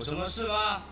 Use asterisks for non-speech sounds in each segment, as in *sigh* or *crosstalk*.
有什么事吗？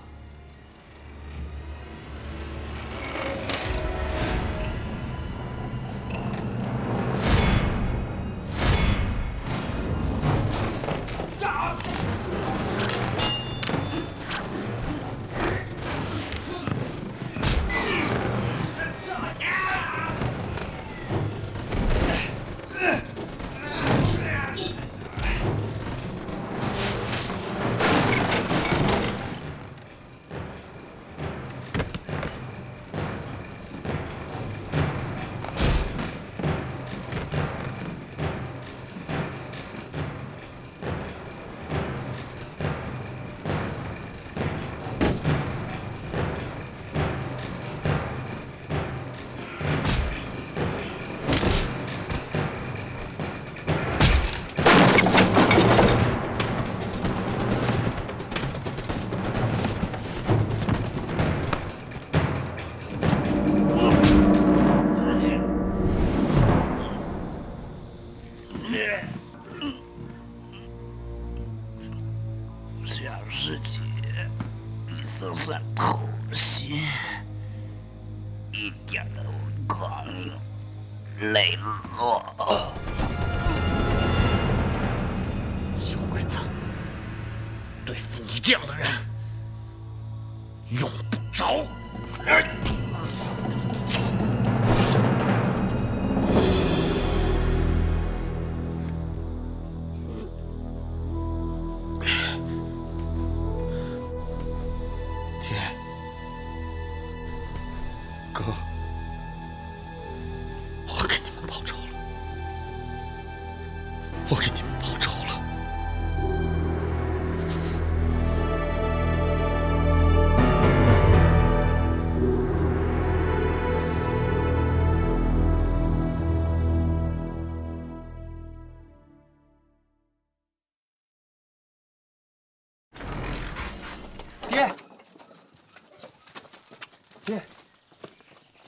爹，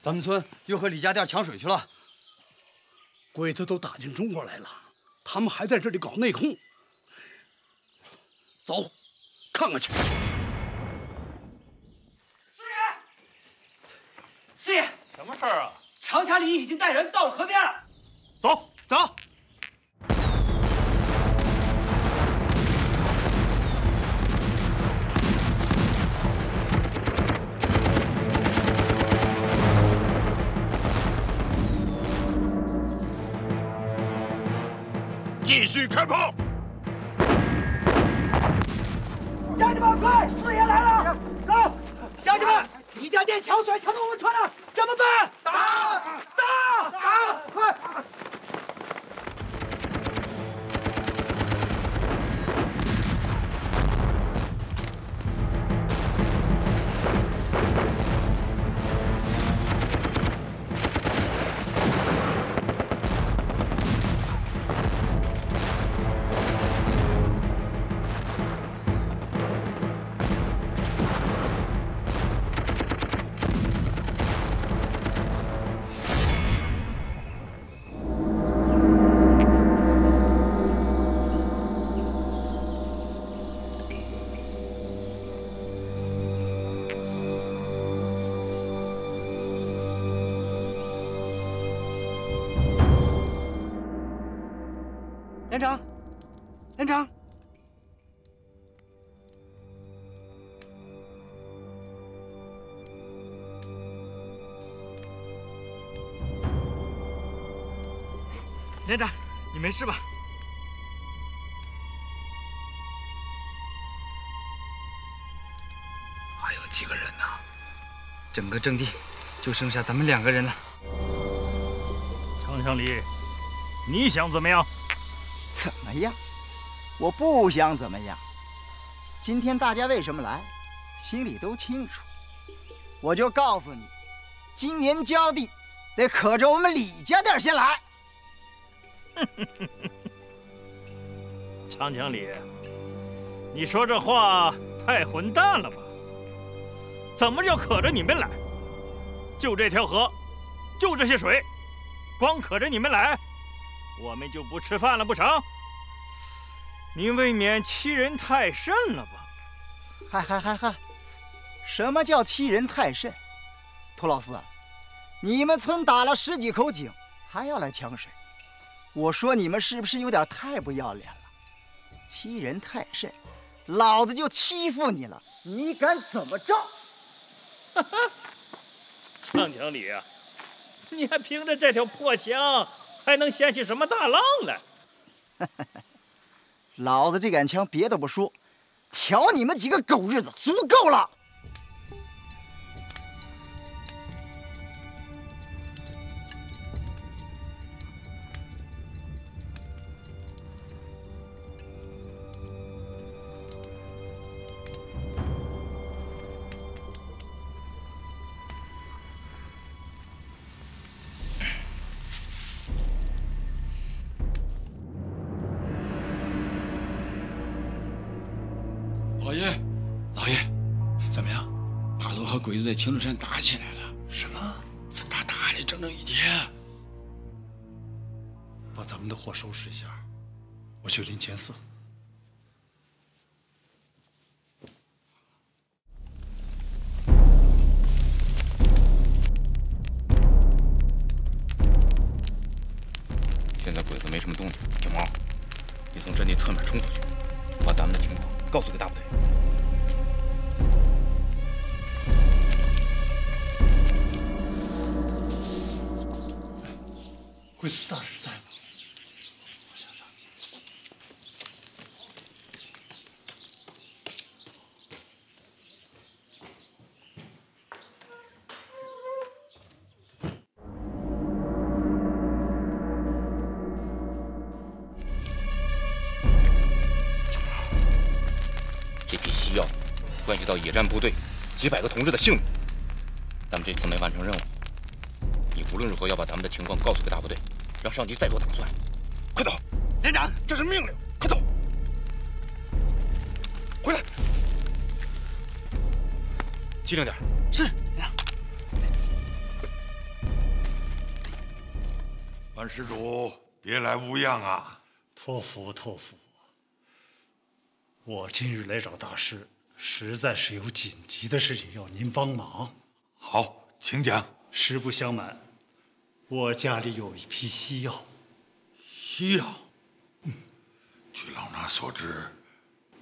咱们村又和李家店抢水去了。鬼子都打进中国来了，他们还在这里搞内讧。走，看看去。四爷，什么事儿啊？常家里已经带人到了河边了。走走。继续开炮！乡亲们，快！四爷来了！走！乡亲们，李家店桥水抢到我们穿了，怎么办？打！打！打！快！连长，连长，你没事吧？还有几个人呢？整个阵地就剩下咱们两个人了。强强里，你想怎么样？怎么样？我不想怎么样。今天大家为什么来，心里都清楚。我就告诉你，今年浇地得可着我们李家店先来。*laughs* 强强里，你说这话太混蛋了吧？怎么就可着你们来？就这条河，就这些水，光可着你们来，我们就不吃饭了不成？你未免欺人太甚了吧？嗨嗨嗨嗨！什么叫欺人太甚？涂老四，你们村打了十几口井，还要来抢水？我说你们是不是有点太不要脸了？欺人太甚，老子就欺负你了，你敢怎么着？哈哈，强强你，你还凭着这条破枪，还能掀起什么大浪来？*laughs* 老子这杆枪别的不说，挑你们几个狗日子足够了。青龙山打起来了。什么？他打了整整一天。把咱们的货收拾一下，我去灵泉寺。鬼子大师在吗？这批西药关系到野战部队几百个同志的性命，咱们这次没完成任务，你无论如何要把咱们的情况告诉给大部队，让上级再做打算。快走！连长，这是命令，快走！回来！机灵点。是，连长。万施主，别来无恙啊！托福，托福。我今日来找大师，实在是有紧急的事情要您帮忙。好，请讲。实不相瞒，我家里有一批西药。西药？嗯，据老衲所知，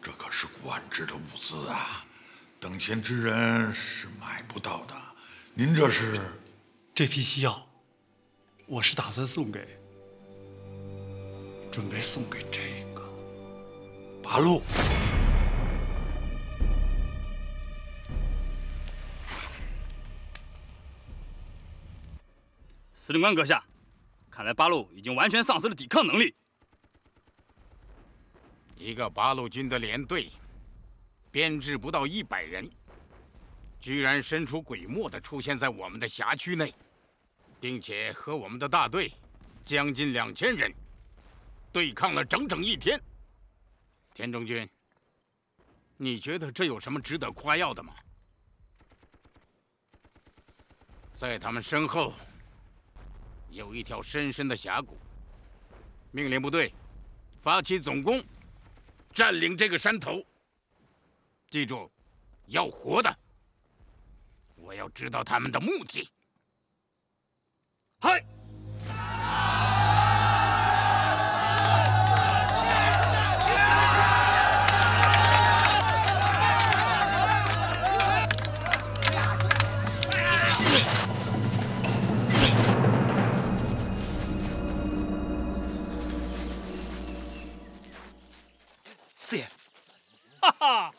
这可是管制的物资啊，等闲之人是买不到的。您这是？这批西药，我是打算送给，准备送给这个八路。司令官阁下，看来八路已经完全丧失了抵抗能力。一个八路军的连队，编制不到一百人，居然神出鬼没的出现在我们的辖区内，并且和我们的大队将近两千人对抗了整整一天。田中军，你觉得这有什么值得夸耀的吗？在他们身后有一条深深的峡谷，命令部队发起总攻。占领这个山头，记住，要活的。我要知道他们的目的。嗨！哈，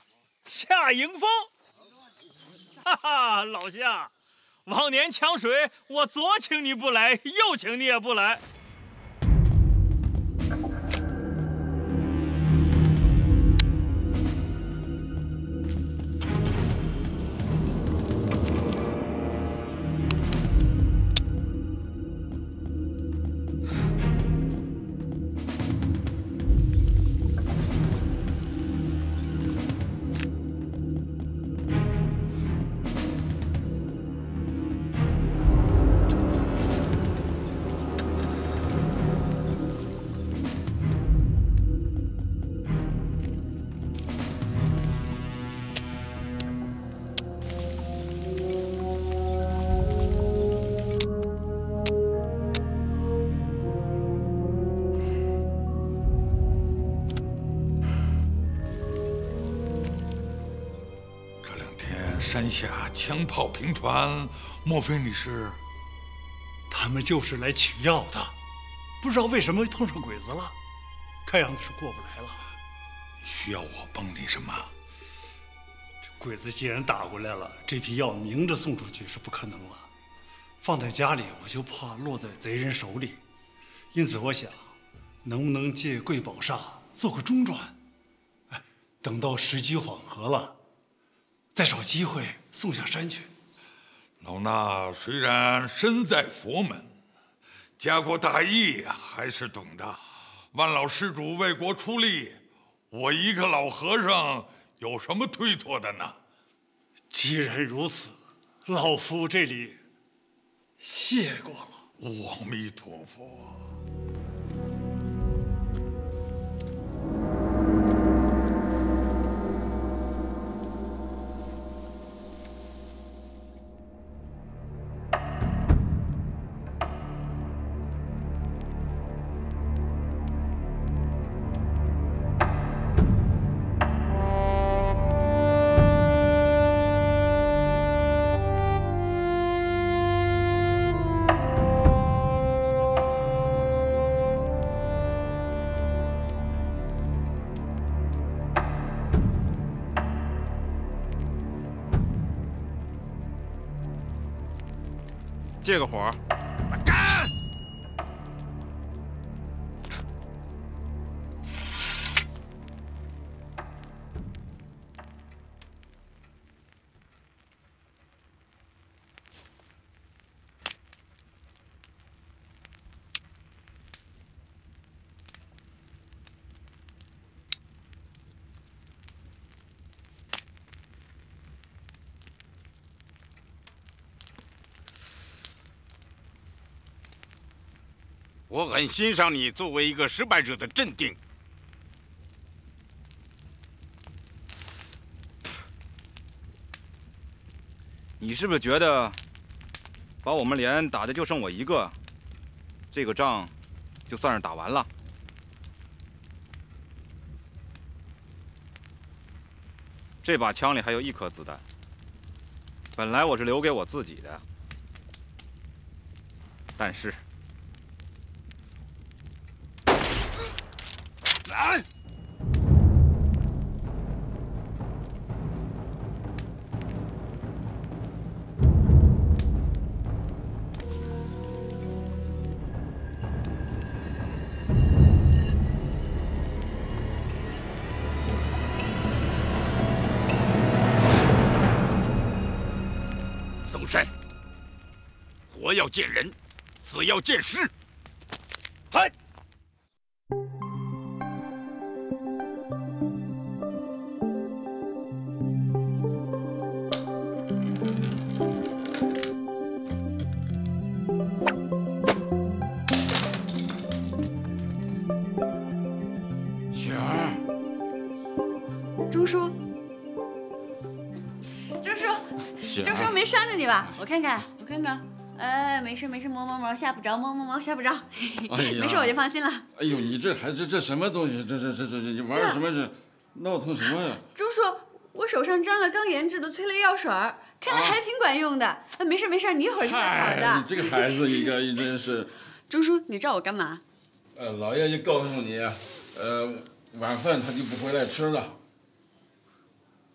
夏迎风，哈哈，老夏，往年抢水，我左请你不来，右请你也不来。下枪炮兵团，莫非你是？他们就是来取药的，不知道为什么碰上鬼子了，看样子是过不来了。需要我帮你什么？这鬼子既然打回来了，这批药明着送出去是不可能了，放在家里我就怕落在贼人手里，因此我想，能不能借贵宝上做个中转？哎，等到时机缓和了，再找机会送下山去。老衲虽然身在佛门，家国大义还是懂的。万老施主为国出力，我一个老和尚有什么推脱的呢？既然如此，老夫这里谢过了。阿弥陀佛。这个火。我很欣赏你作为一个失败者的镇定。你是不是觉得，把我们连打的就剩我一个，这个仗就算是打完了？这把枪里还有一颗子弹，本来我是留给我自己的，但是。要见人，死要见尸。嗨！雪儿，钟叔，钟叔，雪钟叔，没伤着你吧？我看看，我看看，哎，没事没事，摸摸摸，吓不着，摸摸摸，吓不着，哎呀没事我就放心了。哎呦，你这孩子这什么东西？这这这这这你玩什么这？闹腾什么呀？钟叔，我手上沾了刚研制的催泪药水儿，看来还挺管用的。啊，没事没事，你一会儿就会好哎，你。这个孩子一个真是，钟叔，你找我干嘛？呃，老爷爷告诉你，呃，晚饭他就不回来吃了。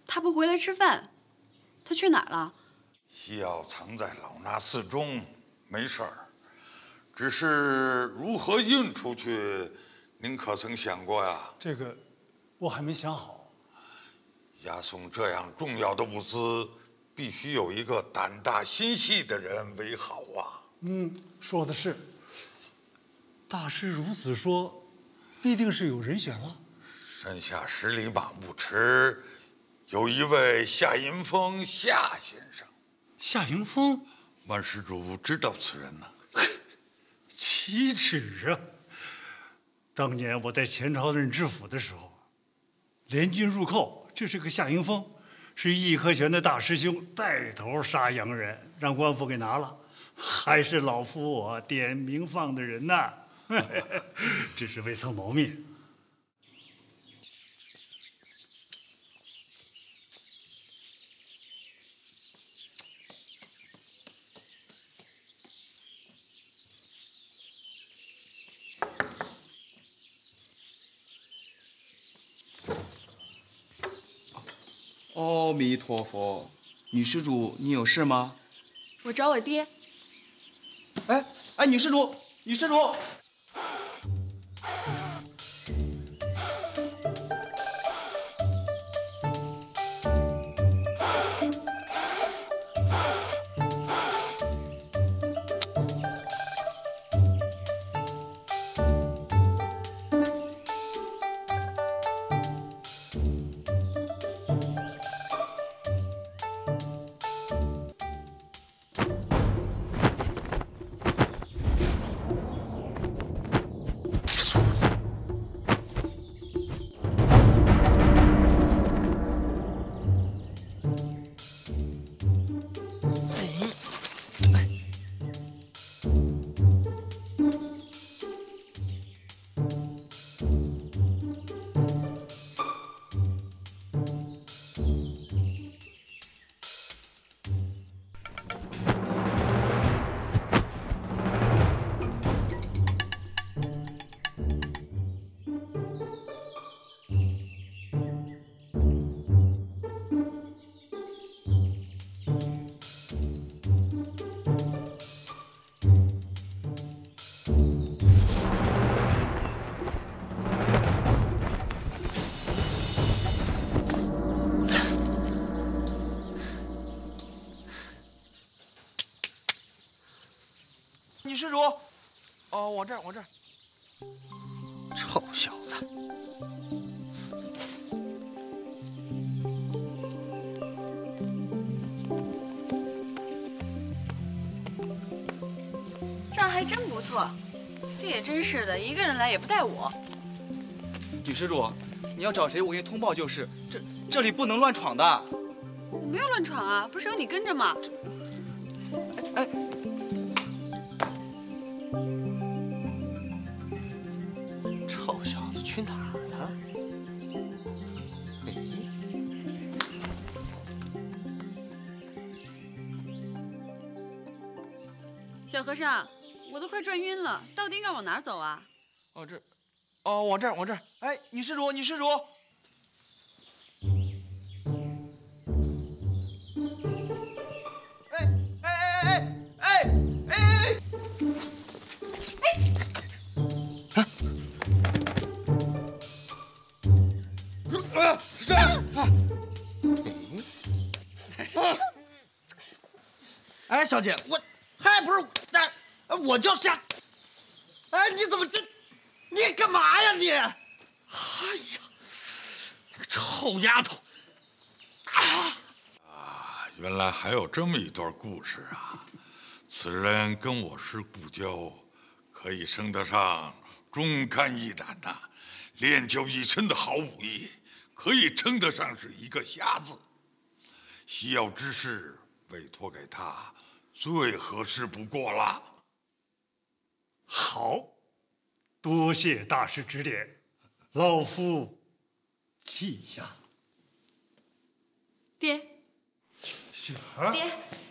他不回来吃饭，他去哪儿了？西药藏在老衲寺中，没事儿。只是如何运出去，您可曾想过呀？这个我还没想好。押送这样重要的物资，必须有一个胆大心细的人为好啊！嗯，说的是。大师如此说，必定是有人选了。山下十里马不迟，有一位夏银峰夏先生。夏迎风，万施主知道此人呢？*laughs* 岂止啊！当年我在前朝任知府的时候，联军入寇，就是个夏迎风，是义和拳的大师兄带头杀洋人，让官府给拿了，还是老夫我点名放的人呐，*laughs* 只是未曾谋面。阿弥陀佛，女施主，你有事吗？我找我爹。哎哎，女施主，女施主。施主，哦，往这儿，往这儿。臭小子！这儿还真不错，这也真是的，一个人来也不带我。女施主，你要找谁，我给你通报就是。这这里不能乱闯的。我没有乱闯啊，不是有你跟着吗？和尚，我都快转晕了，到底应该往哪儿走啊？哦，这，哦，往这儿，往这儿。哎，女施主，女施主。哎哎哎哎哎哎啊！是啊。哎，小姐，我还不是这，我就瞎。哎，你怎么这？你干嘛呀你？哎呀，那个臭丫头！啊，原来还有这么一段故事啊！此人跟我是故交，可以称得上忠肝义胆呐，练就一身的好武艺，可以称得上是一个侠子。西药之事委托给他，最合适不过了。好，多谢大师指点，老夫记下。爹，雪儿，爹，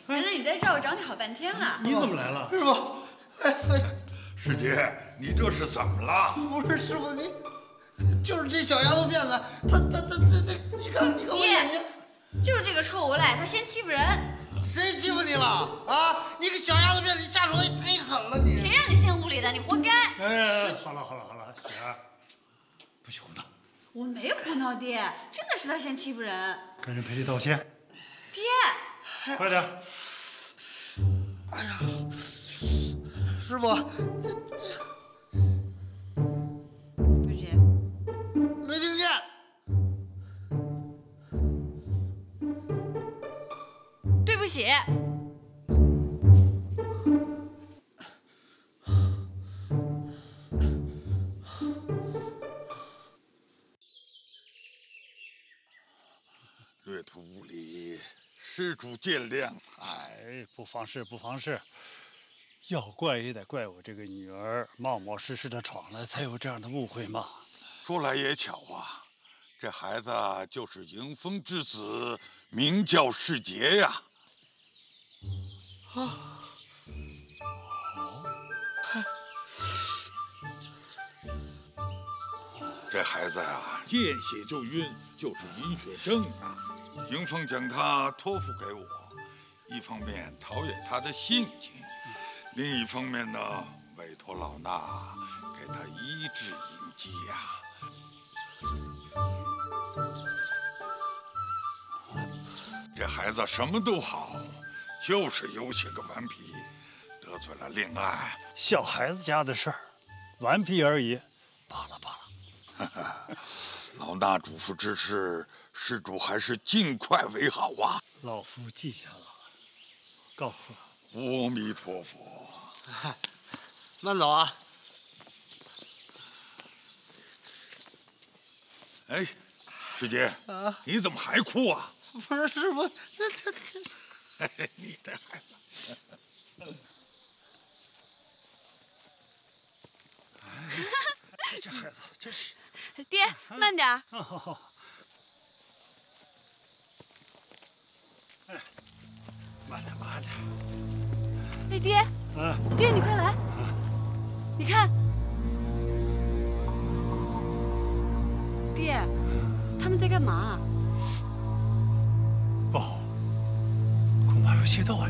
原来你在这儿，我找你好半天了。你怎么来了？师傅，哎哎，师姐，你这是怎么了？不是师傅，你就是这小丫头片子，她她她她她，你看你看我眼睛，就是这个臭无赖，他先欺负人。谁欺负你了啊？你个小丫头片子，你下手也忒狠了你。谁让你陷屋里的？你活该。哎，好了好了好了，雪儿，不许胡闹，我没胡闹，爹，真的是他先欺负人。跟人赔礼道歉，爹，快点。哎呀，师傅，这玉对不起。略图无礼，施主见谅。哎，不妨事，不妨事。要怪也得怪我这个女儿冒冒失失的闯了，才有这样的误会嘛。说来也巧啊，这孩子就是迎风之子，名叫世杰呀。啊，这孩子啊，见血就晕，就是晕血症啊。迎风将他托付给我，一方面陶冶他的性情，另一方面呢，委托老衲给他医治隐疾呀。这孩子什么都好，就是有些个顽皮，得罪了令爱。小孩子家的事儿，顽皮而已。罢了罢了老衲嘱咐之事，施主还是尽快为好啊！老夫记下了，告辞。阿弥陀佛。慢走啊！哎，师姐，啊，你怎么还哭啊？不是师傅，这这这，*laughs* 你 *laughs* 这孩子。这孩子真是。爹，慢点儿。好好好。哎，慢点，慢点。哎，爹。嗯。爹，你快来。你看。爹，他们在干嘛？不好，恐怕有械斗啊！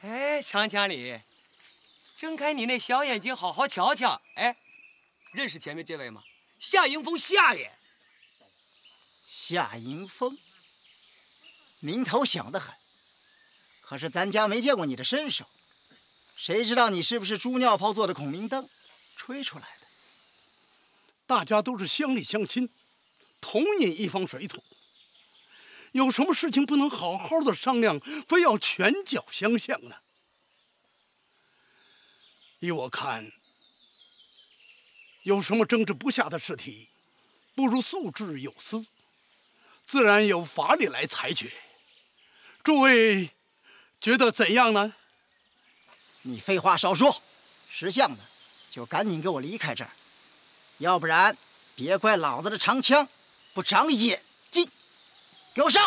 哎，强强你。睁开你那小眼睛，好好瞧瞧。哎，认识前面这位吗？夏迎风，夏爷。夏迎风，名头响得很。可是咱家没见过你的身手，谁知道你是不是猪尿泡做的孔明灯吹出来的？大家都是乡里乡亲，同饮一方水土，有什么事情不能好好的商量，非要拳脚相向呢？依我看，有什么争执不下的事体，不如诉之有司，自然有法理来裁决。诸位觉得怎样呢？你废话少说，识相的就赶紧给我离开这儿，要不然别怪老子的长枪不长眼给我上！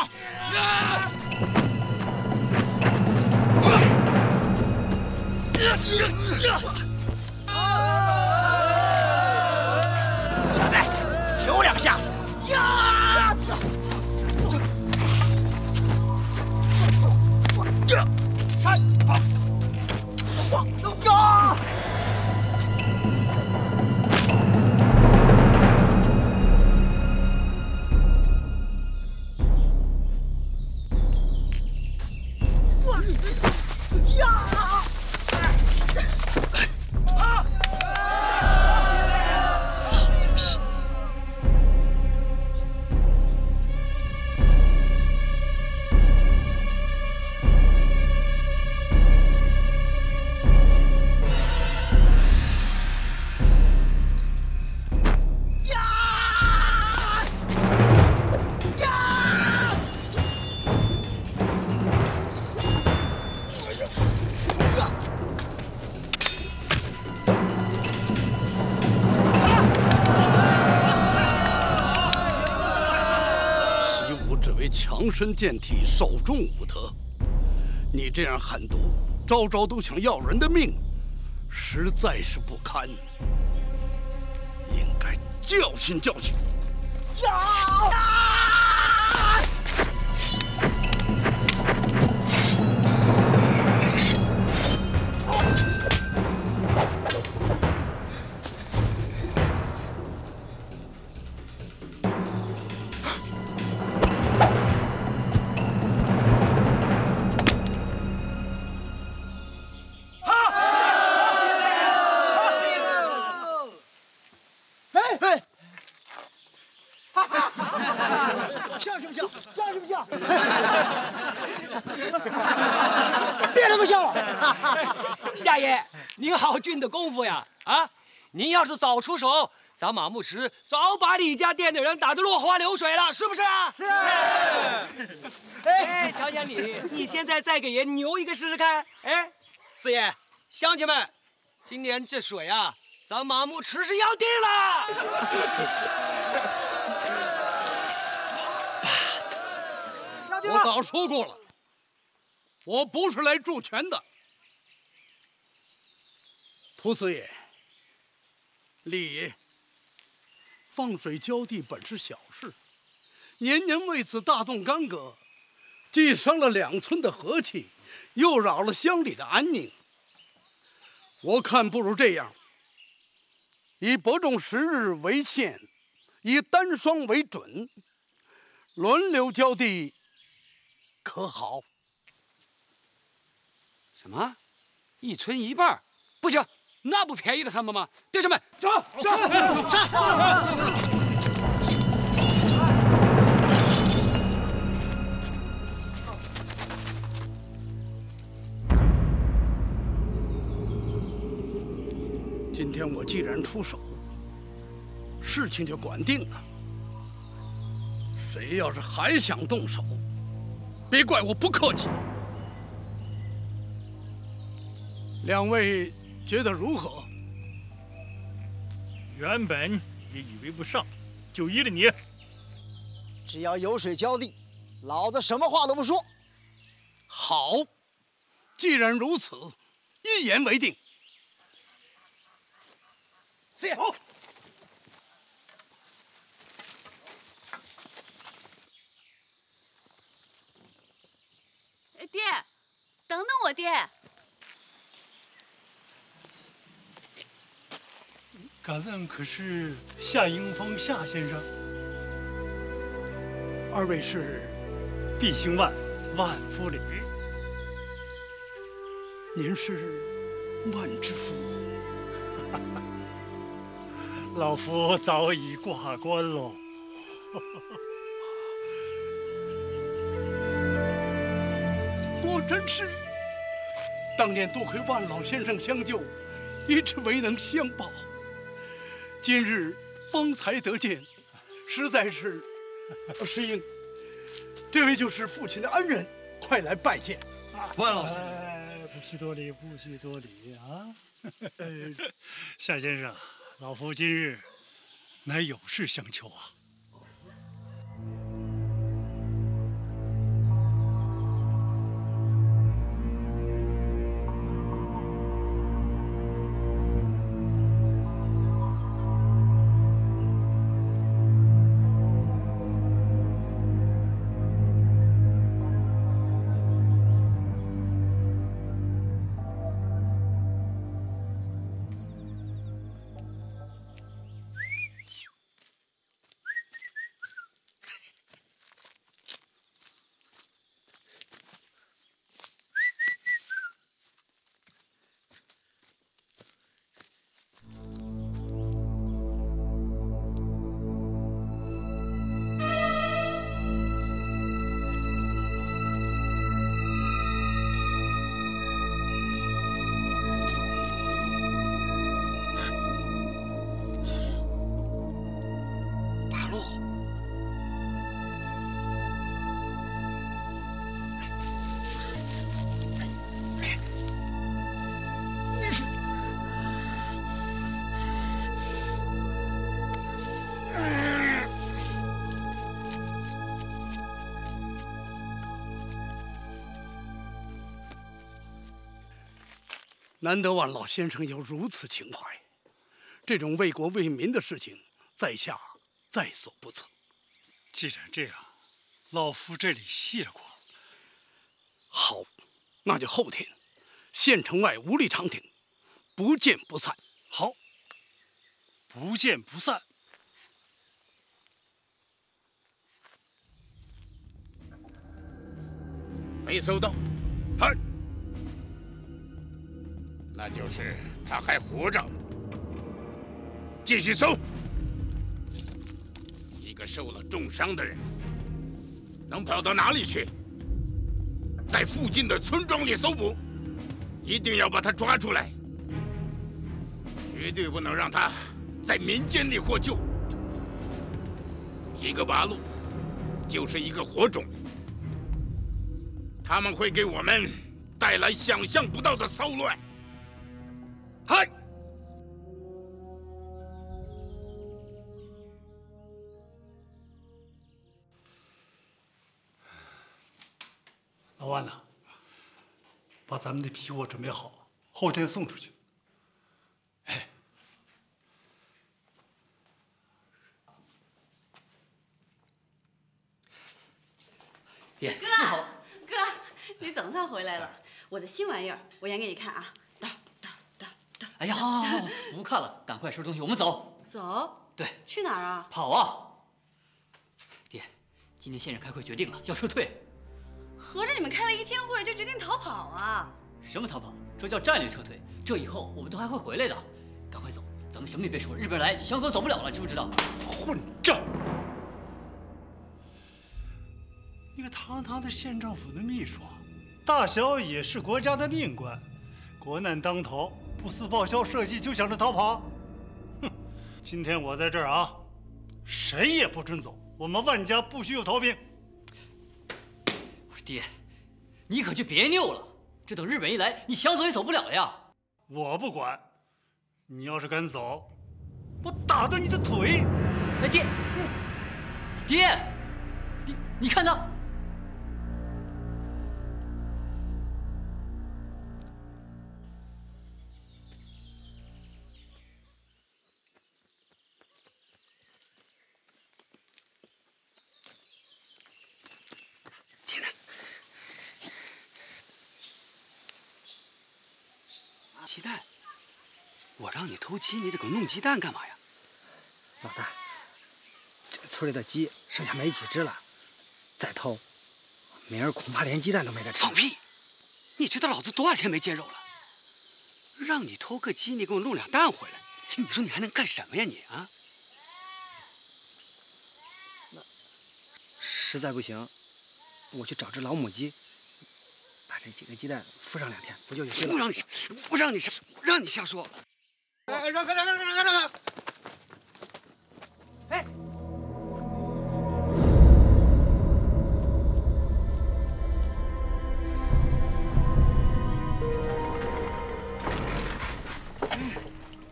小子，有两下子！我身健体，手中武德。你这样狠毒，招招都想要人的命，实在是不堪，应该教训教训。俊的功夫呀！啊，您要是早出手，咱马牧池早把李家店的人打得落花流水了，是不是啊？是。*laughs* 哎，乔千里，你现在再给爷牛一个试试看。哎，四爷，乡亲们，今年这水啊，咱马牧池是 *laughs* 要定了。我早说过了，我不是来助拳的。胡四爷、李，放水浇地本是小事，年年为此大动干戈，既伤了两村的和气，又扰了乡里的安宁。我看不如这样，以伯仲十日为限，以单双为准，轮流浇地，可好？什么？一村一半？不行，那不便宜了他们吗？弟兄们，走走走！今天我既然出手，事情就管定了。谁要是还想动手，别怪我不客气。两位觉得如何？原本也以为不上，就依了你。只要有水浇地，老子什么话都不说。好，既然如此，一言为定。四爷，好。爹，等等我，爹。敢问可是夏迎风夏先生？二位是毕兴万万夫里，您是万知府。*laughs* 老夫早已挂冠喽。*laughs* 果真是，当年多亏万老先生相救，一直未能相报。今日方才得见，实在是，师英，这位就是父亲的恩人，快来拜见。万老先生，不需多礼，不需多礼啊。呃，*laughs* 夏先生，老夫今日乃有事相求啊。难得万老先生有如此情怀，这种为国为民的事情，在下在所不辞。既然这样，老夫这里谢过。好，那就后天，县城外五里长亭，不见不散。好，不见不散。没搜到，嗨，那就是他还活着。继续搜。一个受了重伤的人，能跑到哪里去？在附近的村庄里搜捕，一定要把他抓出来，绝对不能让他在民间里获救。一个八路，就是一个火种，他们会给我们带来想象不到的骚乱。嗨。老万呐把咱们的皮货准备好后天送出去。爹哥哥你总算回来了？我的新玩意儿我演给你看啊。哎呀，好好好，不看了，赶快收拾东西，我们走。走。对，去哪儿啊？跑啊！爹，今天县长开会决定了，要撤退。合着你们开了一天会就决定逃跑啊？什么逃跑？这叫战略撤退。这以后我们都还会回来的。赶快走，咱们什么也别说，日本人来，想走走不了了，知不知道？混账！一个堂堂的县政府的秘书，大小也是国家的命官，国难当头，不思报销社稷就想着逃跑？哼！今天我在这儿啊，谁也不准走，我们万家不许有逃兵。我说爹，你可就别拗了，这等日本一来，你想走也走不了呀。我不管，你要是敢走，我打断你的腿！哎，爹，爹，你你看他。鸡，你得给我弄鸡蛋干嘛呀？老大，这村里的鸡剩下没几只了，再偷，明儿恐怕连鸡蛋都没得吃。放屁！你知道老子多少天没见肉了？让你偷个鸡，你给我弄两蛋回来，你说你还能干什么呀你啊？实在不行，我去找只老母鸡，把这几个鸡蛋孵上两天，不就有鸡了？不让你，不让你瞎，让你瞎说。哎，让开，让开，让开，让开！哎，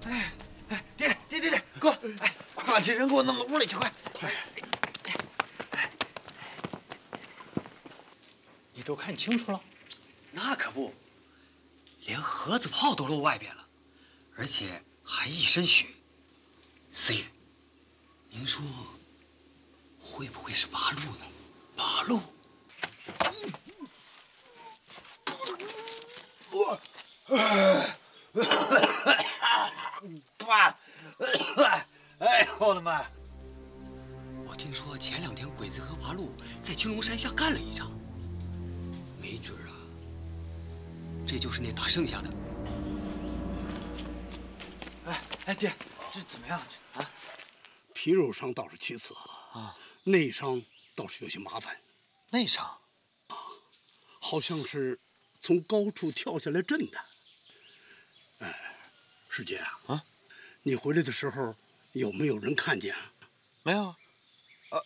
哎哎，爹爹爹爹，哥，哎，快把这人给我弄到屋里去，快！快！你都看清楚了？那可不，连盒子炮都露外边了，而且还一身血。四爷，您说会不会是八路呢？八路？我，爸，哎呦我的妈！我听说前两天鬼子和八路在青龙山下干了一场，没准啊，这就是那打剩下的。哎哎，爹，这怎么样啊？皮肉伤倒是其次啊，内伤倒是有些麻烦。内伤？啊，好像是从高处跳下来震的。哎，世杰啊，啊，你回来的时候有没有人看见啊？没有啊。呃，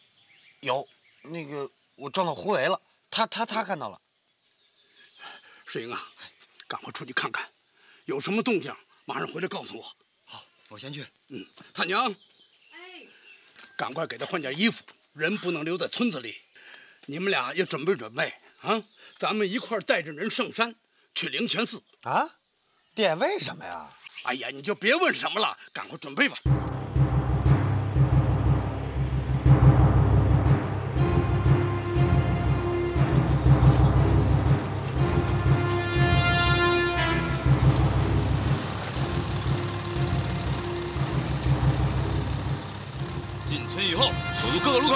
有，那个我撞到胡伟了，他他他看到了。世英啊，赶快出去看看，有什么动静马上回来告诉我。好，我先去。嗯，他娘，哎，赶快给他换件衣服，人不能留在村子里。你们俩也准备准备啊，咱们一块儿带着人上山去灵泉寺啊。爹，为什么呀？哎呀，你就别问什么了，赶快准备吧。以后，守住各个路口。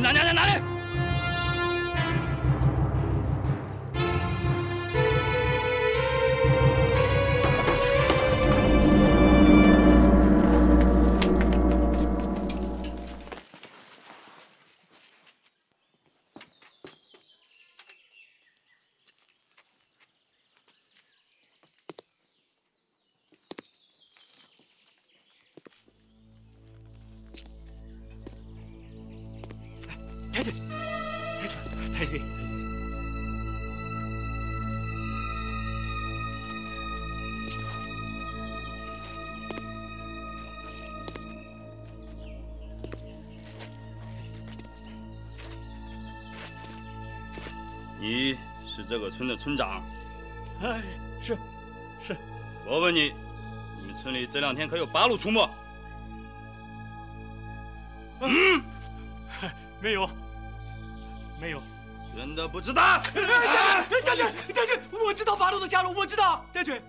拿拿拿拿这个村的村长。哎，是，是。我问你，你们村里这两天可有八路出没？嗯，没有，没有。真的不知道？将军，将军，我知道八路的下落，我知道，将军。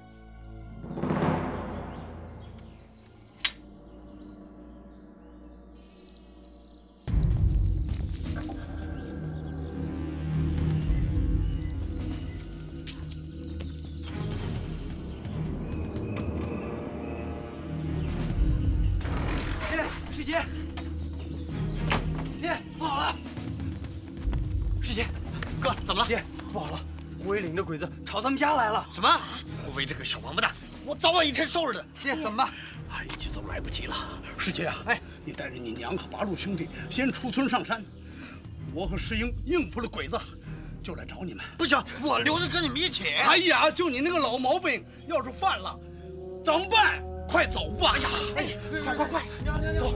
爹，爹，不好了！师姐，哥，怎么了？爹，不好了！胡伟领着鬼子朝咱们家来了。什么？胡伟这个小王八蛋，我早晚一天收拾他！爹，怎么办？哎，已经都来不及了。师姐啊，哎，你带着你娘和八路兄弟先出村上山，我和石英应付了鬼子，就来找你们。不行，我留着跟你们一起。哎呀，就你那个老毛病，要是犯了，怎么办？快走吧！呀，哎，快快快，走！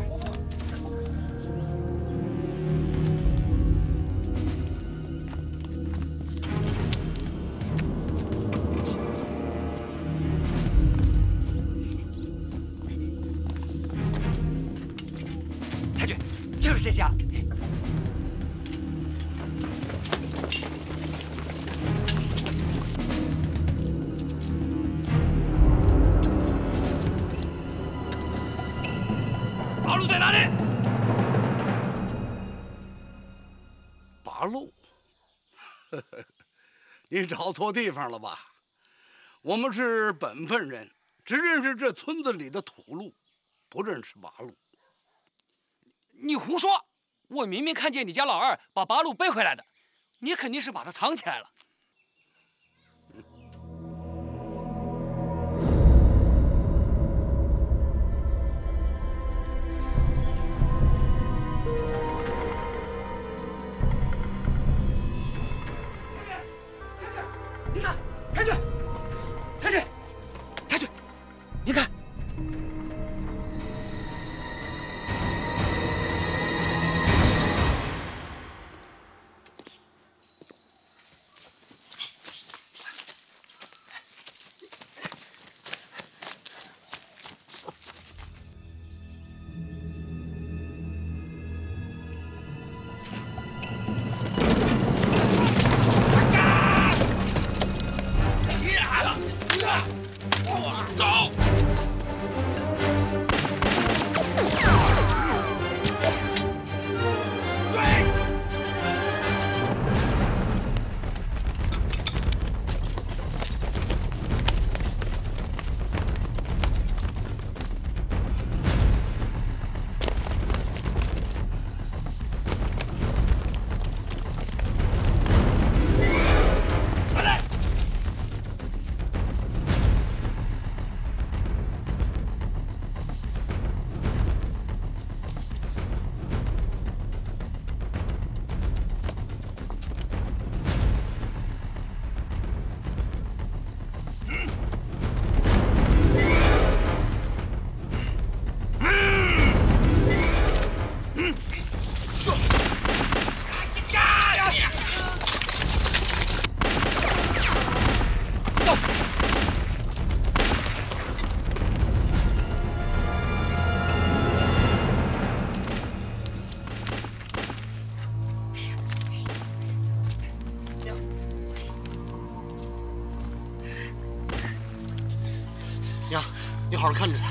你找错地方了吧？我们是本分人，只认识这村子里的土路，不认识八路。你胡说！我明明看见你家老二把八路背回来的，你肯定是把他藏起来了。好好看着。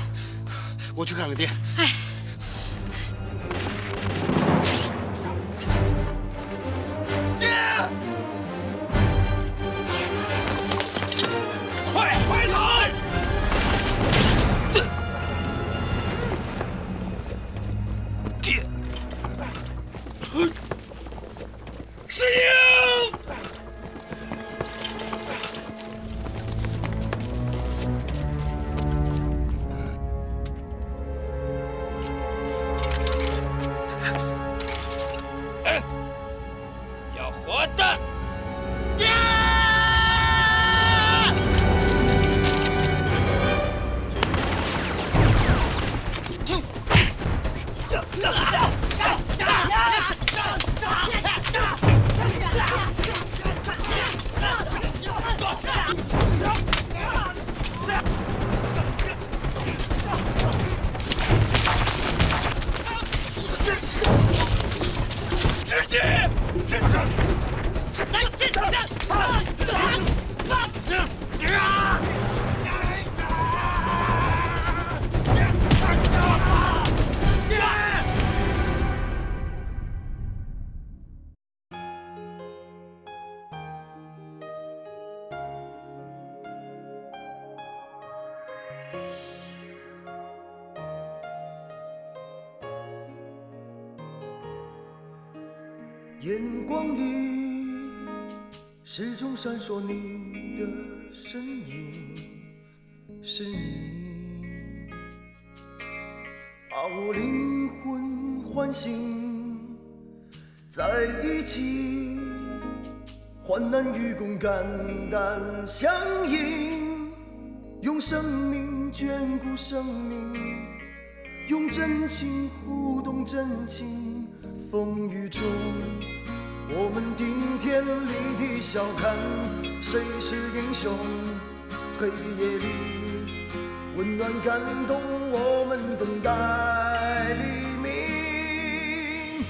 闪烁你的身影，是你把我灵魂唤醒，在一起，患难与共，肝胆相应，用生命眷顾生命，用真情互动真情，风雨中。我们顶天立地笑看谁是英雄，黑夜里温暖感动，我们等待黎明。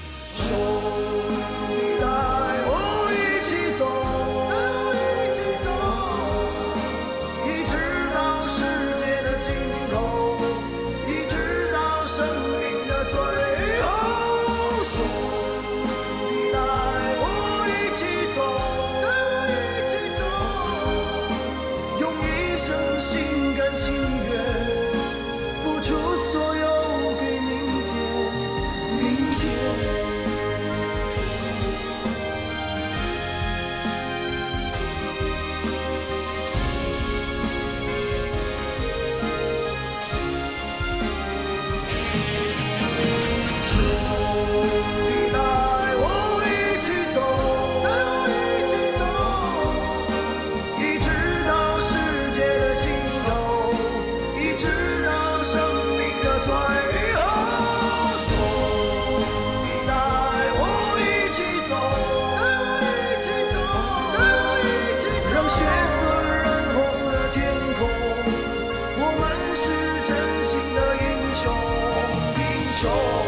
shore.